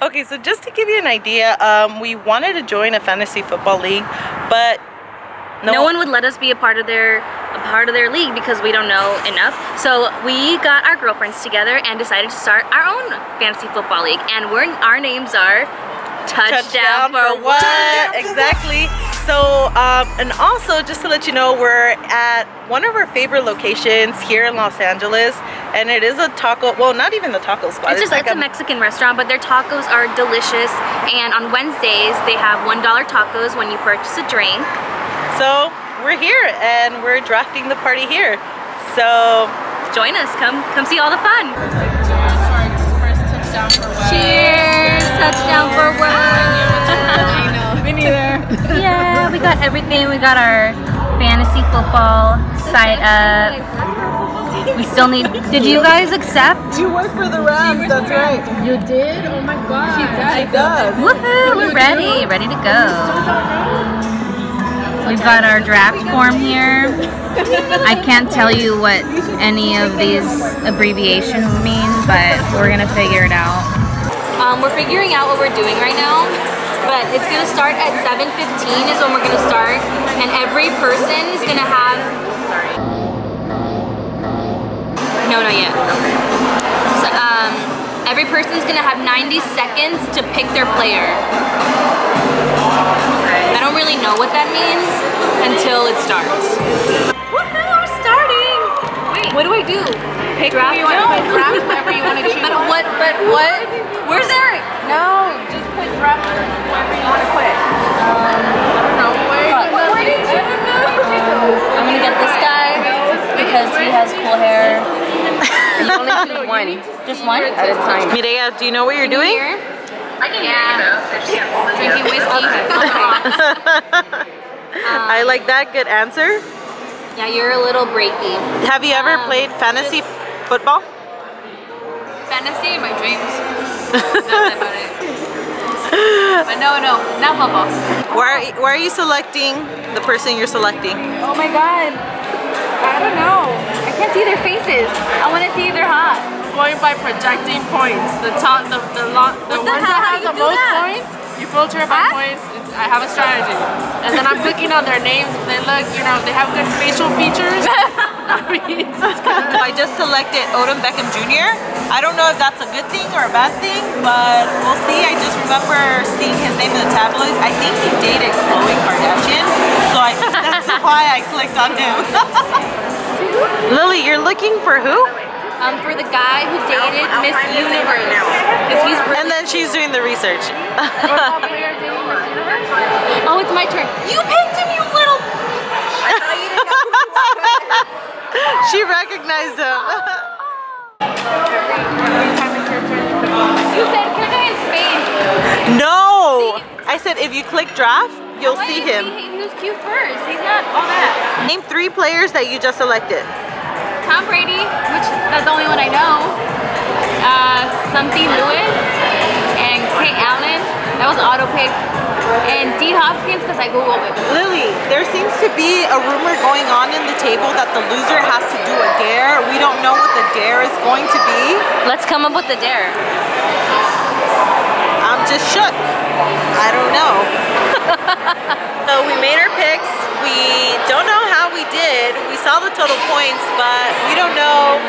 Okay, so just to give you an idea, um, we wanted to join a fantasy football league, but no, no, one would let us be a part of their a part of their league because we don't know enough. So we got our girlfriends together and decided to start our own fantasy football league. And we're our names are Touchdown, Touchdown for, for what? what? Exactly. So, um, and also just to let you know, we're at one of our favorite locations here in Los Angeles, and it is a taco. Well, not even the taco spot. It's, it's just like it's a, a Mexican restaurant, but their tacos are delicious. And on Wednesdays, they have one dollar tacos when you purchase a drink. So we're here and we're drafting the party here. So join us. Come come see all the fun. Cheers! Touchdown for what? We got everything. We got our fantasy football site up. We still need. Did you guys accept? You work for the Rams. That's right. You did? Oh my god. She does. She does. Woohoo! We're ready. Ready to go. We've got our draft form here. I can't tell you what any of these abbreviations mean, but we're gonna figure it out. Um, we're figuring out what we're doing right now, but it's gonna start at 7.15 is when we're gonna start, and every person is gonna have... No, not yet. So, um, every person's gonna have 90 seconds to pick their player. I don't really know what that means until it starts. Woohoo, we're starting! Wait, what do I do? Pick draft? You want to draft one. Just one? At a time. Mireya, do you know what you're doing? Here? I can yeah. Drinking whiskey. um, I like that. Good answer. Yeah, you're a little breaky. Have you ever um, played fantasy football? Fantasy in my dreams. about it. But no, no, not football. Why, why are you selecting the person you're selecting? Oh my god. I don't know. I can't see their faces. I want to see if they're hot going by projecting points. The top, the the, the, the ones that have the most that? points, you filter by huh? points. It's, I have a strategy, and then I'm clicking on their names. They look, you know, they have good facial features. I just selected Odom Beckham Jr. I don't know if that's a good thing or a bad thing, but we'll see. I just remember seeing his name in the tabloids. I think he dated Khloe Kardashian, so I, that's why I clicked on him. Lily, you're looking for who? Um, for the guy who dated Miss Universe. he's really and then she's doing the research. oh, it's my turn. You picked him, you little... she recognized him. you said click on his face. No! I said if you click draft, you'll see him. See who's cute first? He's not all that. Name three players that you just selected. Tom Brady, which that's the only one I know. Uh, something Lewis and Kate Allen. That was auto pick. And D Hopkins because I googled it. Lily, there seems to be a rumor going on in the table that the loser has to do a dare. We don't know what the dare is going to be. Let's come up with the dare. I'm just shook. I don't know. so we made our picks. We don't know we did. We saw the total points, but we don't know